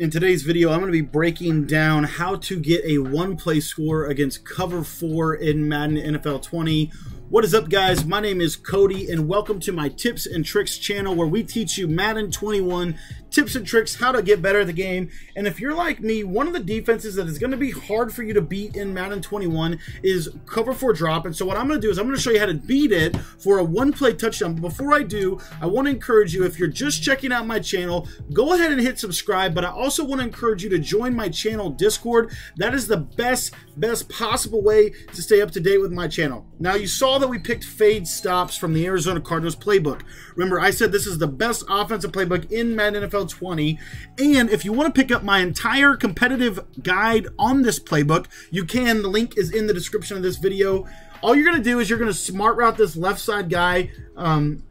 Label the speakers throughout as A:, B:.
A: In today's video, I'm going to be breaking down how to get a one-play score against cover 4 in Madden NFL 20 what is up guys? My name is Cody and welcome to my tips and tricks channel where we teach you Madden 21 tips and tricks how to get better at the game. And if you're like me one of the defenses that is going to be hard for you to beat in Madden 21 is cover 4 drop. And so what I'm going to do is I'm going to show you how to beat it for a one play touchdown. But before I do I want to encourage you if you're just checking out my channel go ahead and hit subscribe. But I also want to encourage you to join my channel discord. That is the best best possible way to stay up to date with my channel. Now you saw that we picked fade stops from the Arizona Cardinals playbook. Remember, I said this is the best offensive playbook in Madden NFL 20. And if you want to pick up my entire competitive guide on this playbook, you can. The link is in the description of this video. All you're going to do is you're going to smart route this left side guy, um,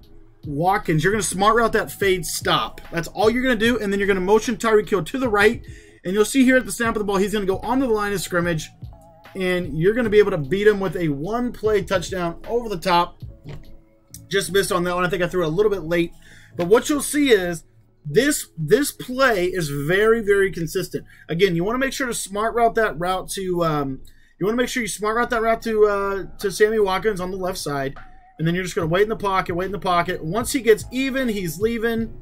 A: Watkins. You're going to smart route that fade stop. That's all you're going to do. And then you're going to motion Tyreek Hill to the right. And you'll see here at the snap of the ball, he's going to go onto the line of scrimmage and you're going to be able to beat him with a one play touchdown over the top. Just missed on that one. I think I threw it a little bit late. But what you'll see is this this play is very very consistent. Again, you want to make sure to smart route that route to um, you want to make sure you smart route that route to uh, to Sammy Watkins on the left side, and then you're just going to wait in the pocket, wait in the pocket. Once he gets even, he's leaving.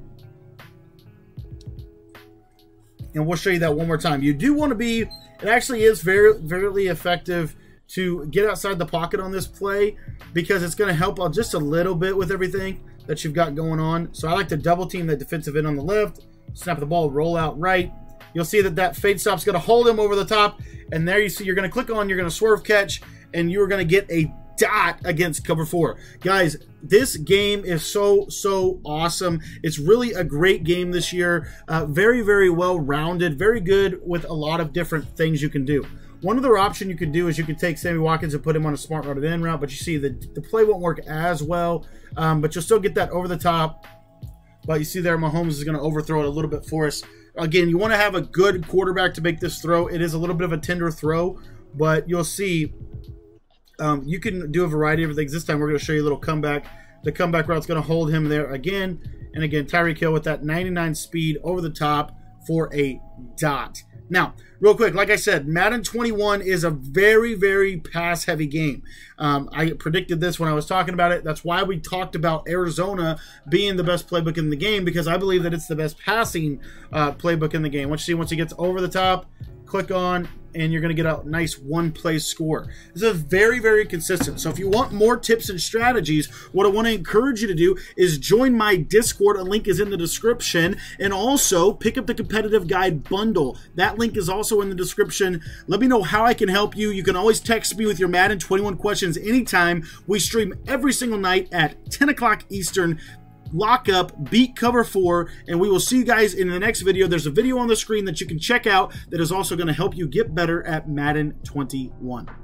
A: And we'll show you that one more time. You do want to be it actually is very, very effective to get outside the pocket on this play because it's going to help out just a little bit with everything that you've got going on. So I like to double team the defensive end on the left, snap the ball, roll out right. You'll see that that fade stop's going to hold him over the top. And there you see you're going to click on, you're going to swerve catch, and you're going to get a dot against cover four. Guys, this game is so, so awesome. It's really a great game this year. Uh, very, very well rounded, very good with a lot of different things you can do. One other option you could do is you could take Sammy Watkins and put him on a smart routed in route, but you see the, the play won't work as well, um, but you'll still get that over the top. But you see there, Mahomes is going to overthrow it a little bit for us. Again, you want to have a good quarterback to make this throw. It is a little bit of a tender throw, but you'll see um, you can do a variety of things. This time we're going to show you a little comeback. The comeback route's going to hold him there again. And again, Tyreek Hill with that 99 speed over the top for a dot. Now, real quick, like I said, Madden 21 is a very, very pass heavy game. Um, I predicted this when I was talking about it. That's why we talked about Arizona being the best playbook in the game because I believe that it's the best passing uh, playbook in the game. Once you see, once he gets over the top, click on, and you're going to get a nice one play score. This is very, very consistent. So if you want more tips and strategies, what I want to encourage you to do is join my Discord. A link is in the description. And also pick up the competitive guide bundle. That link is also in the description. Let me know how I can help you. You can always text me with your Madden 21 questions anytime. We stream every single night at 10 o'clock Eastern lock up, beat cover four, and we will see you guys in the next video. There's a video on the screen that you can check out that is also going to help you get better at Madden 21.